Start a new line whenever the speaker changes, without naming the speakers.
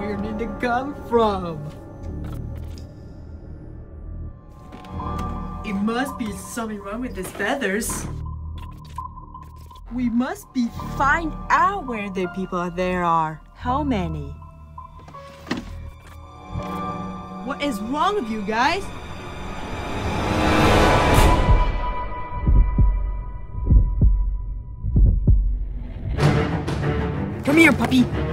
Where did it come from? It must be something wrong with these feathers.
We must be find out where the people there are. How many?
What is wrong with you guys?
Come here, puppy.